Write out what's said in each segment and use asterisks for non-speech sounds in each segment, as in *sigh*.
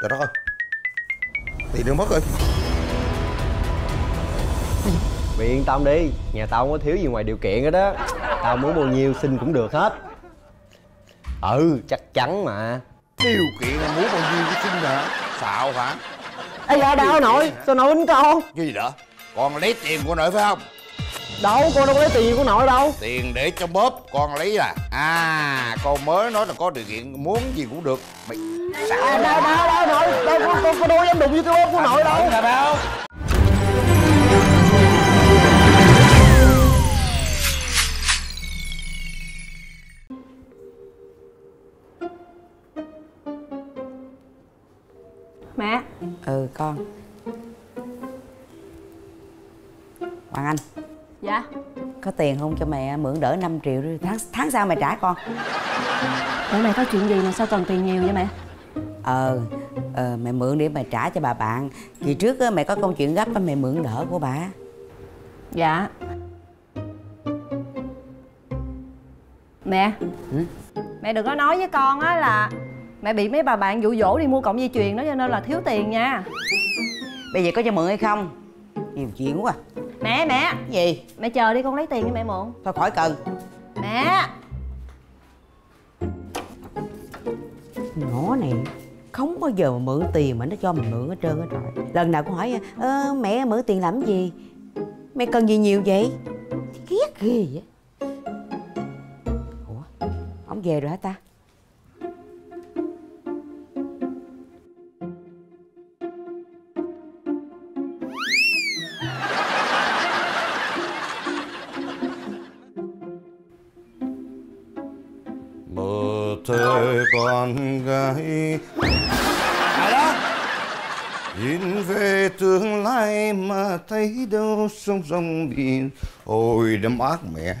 trời đất ơi tiền đâu mất rồi. Mày yên tâm đi, nhà tao không có thiếu gì ngoài điều kiện hết đó Tao muốn bao nhiêu xin cũng được hết. Ừ, chắc chắn mà. Điều kiện là muốn bao nhiêu cái xin hả? Xạo hả? Ê dạ đâu nội, sao nội đánh con? Cái gì đó? Con lấy tiền của nội phải không Đâu, con đâu có lấy tiền của nội đâu. Tiền để trong bóp con lấy à. À con mới nói là có điều kiện muốn gì cũng được. Mày à, Đâu, đâu, đâu nội, đâu, con, con, con đâu dám đụng với cái bóp của nội đâu. Là đâu Mẹ. Ừ con. Hoàng Anh Dạ Có tiền không cho mẹ mượn đỡ 5 triệu đi. Tháng, tháng sau mẹ trả con. Bữa này có chuyện gì mà sao cần tiền nhiều vậy mẹ? Ờ ờ, Mẹ mượn để mẹ trả cho bà bạn. Kỳ trước á, mẹ có câu chuyện gấp á, mẹ mượn đỡ của bà. Dạ. Mẹ. Ừ? Mẹ đừng có nói với con á là Mẹ bị mấy bà bạn dụ dỗ đi mua cọng dây chuyền đó cho nên là thiếu tiền nha. Bây giờ có cho mượn hay không? Nhiều chuyện quá Mẹ mẹ. Gì? Mẹ chờ đi con lấy tiền cho mẹ mượn. Thôi khỏi cần. Mẹ. Nhỏ này không bao giờ mà mượn tiền mà nó cho mình mượn hết trơn hết rồi Lần nào cũng hỏi ơ mẹ mượn tiền làm gì? Mẹ cần gì nhiều vậy? Ghét ghê vậy. Ủa Ông về rồi hả ta thơ con gái. Đó? Nhìn về tương lai mà thấy đâu sông sông biển. Ôi đâm ác mẹ.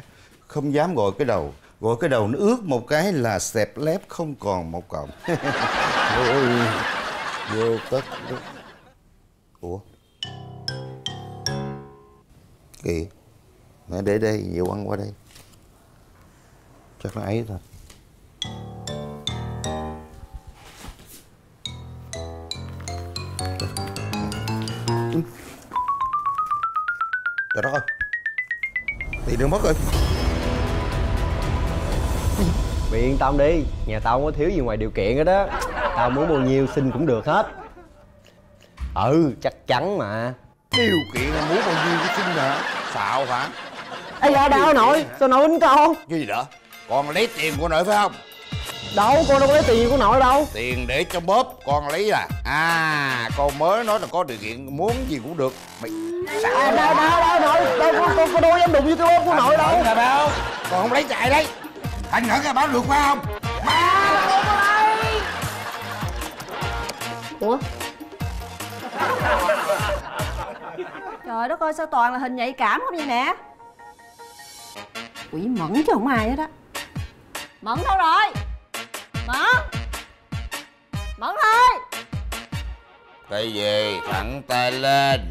Không dám gọi cái đầu. Gọi cái đầu nó ướt một cái là xẹp lép không còn một cọng. *laughs* Ôi vô đó. ủa? Kì mẹ để đây nhiều ăn qua đây. Chắc là ấy thôi Trời đất ơi. Tiền đâu mất rồi. Mày yên tâm đi, nhà tao không có thiếu gì ngoài điều kiện hết đó Tao muốn bao nhiêu xin cũng được hết. Ừ, chắc chắn mà. Điều kiện là muốn bao nhiêu cái xin hả Xạo hả? Ê dạ đâu nội, sao nội đánh con? Cái gì đó? Con lấy tiền của nội phải không Đâu, con đâu có lấy tiền của nội đâu. Tiền để trong bóp con lấy à. À con mới nói là có điều kiện muốn gì cũng được. Mày à, Đâu, đâu, đâu nội, đâu, con, con, con đâu dám đụng với cái bóp của nội đâu. là đâu? Còn không lấy chạy đấy. Thành khẩn ra báo được phải không? Ủa? Trời đất ơi sao toàn là hình nhạy cảm không vậy mẹ Quỷ mẫn chứ không ai hết á. Mẫn đâu rồi Mẫn Mẫn ơi Cái gì? Thẳng tay lên.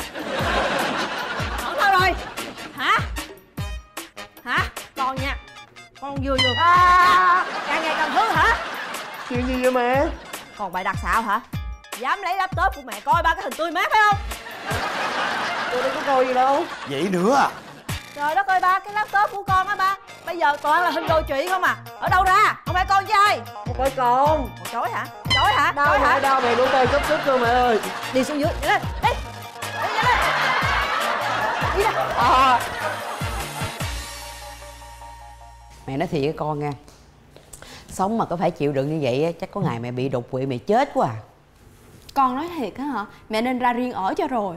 Mẫn đâu rồi. Hả? Hả? Con nha. Con vừa vừa. À, Càng ngày càng hư hả? Chuyện gì vậy mẹ? Còn bài đặt xạo hả? Dám lấy laptop của mẹ coi ba cái hình tươi mát phải không? Tôi đâu có coi gì đâu. Vậy nữa à? Trời đất ơi ba, cái laptop của con á ba Bây giờ toàn là hình đồi trụy không à? Ở đâu ra, không phải con chứ ai? Không phải con. Ủa, Chối hả, chối hả, Đau chối hả? đau mẹ, đổ tay cấp sức cơ mẹ ơi. Đi xuống dưới, đi lên, đi. Đi nhanh lên. Đi lên. À, Mẹ nói thiệt với con nha. Sống mà có phải chịu đựng như vậy á, Chắc có ngày mẹ bị đột quỵ mẹ chết quá à. Con nói thiệt á hả? Mẹ nên ra riêng ở cho rồi.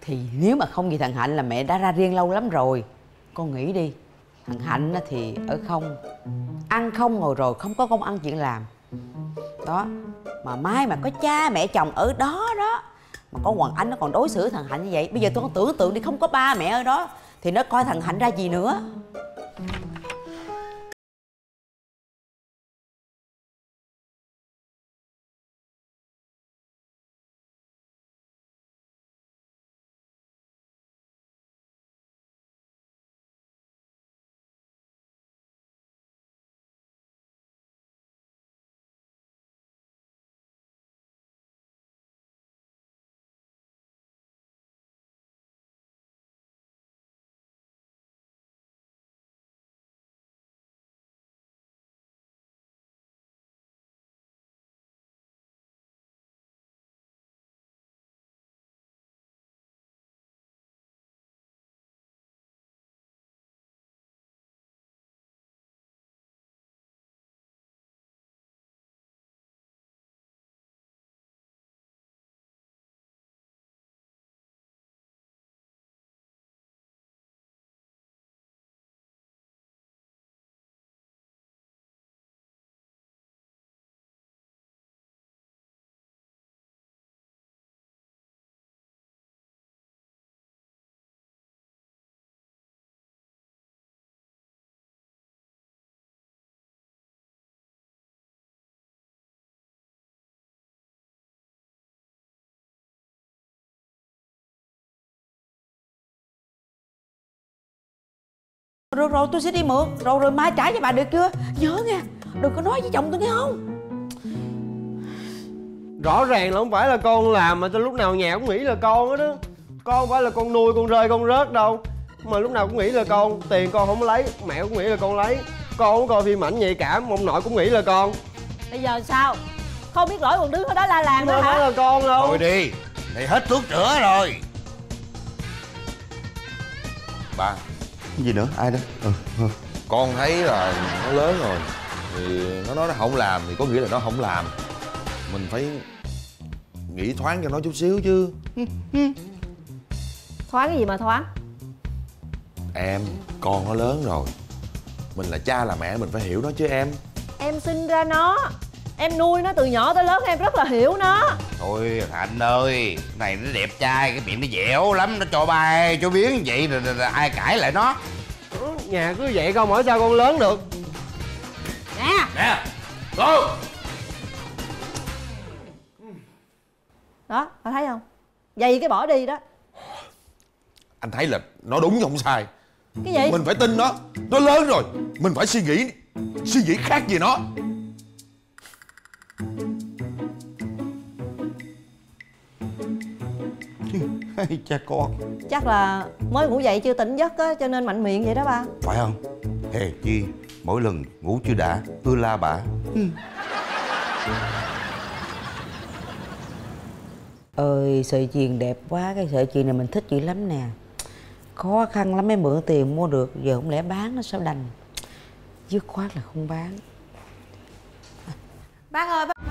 Thì nếu mà không vì thằng Hạnh là mẹ đã ra riêng lâu lắm rồi. Con nghĩ đi Thằng Hạnh thì ở không. Ăn không ngồi rồi, không có công ăn chuyện làm. Đó, Mà mai mà có cha mẹ chồng ở đó đó, Mà có Hoàng Anh nó còn đối xử thằng Hạnh như vậy, Bây giờ tôi còn tưởng tượng đi không có ba mẹ ở đó, Thì nó coi thằng Hạnh ra gì nữa? Được rồi tôi sẽ đi mượn. Rồi rồi mai trả cho bà được chưa? Nhớ nha đừng có nói với chồng tôi nghe không? Rõ ràng là không phải là con làm mà tôi lúc nào nhà cũng nghĩ là con hết đó. Con không phải là con nuôi con rơi con rớt đâu. Mà lúc nào cũng nghĩ là con tiền con không lấy mẹ cũng nghĩ là con lấy. Con không coi phim ảnh nhạy cảm ông nội cũng nghĩ là con. Bây giờ sao? Không biết lỗi còn đứng ở đó la làng không nữa phải hả? là con đâu. Thôi đi Này hết thuốc chữa rồi. Ba Cái gì nữa? Ai đó? Ừ, ừ. con thấy là nó lớn rồi. Thì nó nói nó không làm thì có nghĩa là nó không làm. Mình phải nghĩ thoáng cho nó chút xíu chứ. *laughs* Thoáng cái gì mà thoáng? Em con nó lớn rồi. Mình là cha là mẹ mình phải hiểu nó chứ em. Em sinh ra nó em nuôi nó từ nhỏ tới lớn em rất là hiểu nó. Thôi Thành ơi Này nó đẹp trai Cái miệng nó dẻo lắm Nó cho bay cho biến vậy rồi, rồi, rồi ai cãi lại nó? Ừ, nhà cứ vậy con hỏi sao con lớn được. Nè. Nè Cô. Đó bà thấy không? Vậy cái bỏ đi đó. Anh thấy là nó đúng chứ không sai. Cái gì? Mình phải tin nó. Nó lớn rồi mình phải suy nghĩ suy nghĩ khác về nó *laughs* cha con. Chắc là mới ngủ dậy chưa tỉnh giấc á cho nên mạnh miệng vậy đó ba Phải không? Hề chi Mỗi lần ngủ chưa đã Ưa la bả ơi sợi chuyền đẹp quá cái sợi chuyền này mình thích dữ lắm nè. Khó khăn lắm mới mượn tiền mua được giờ không lẽ bán nó sao đành? Dứt khoát là không bán. Bác ơi bác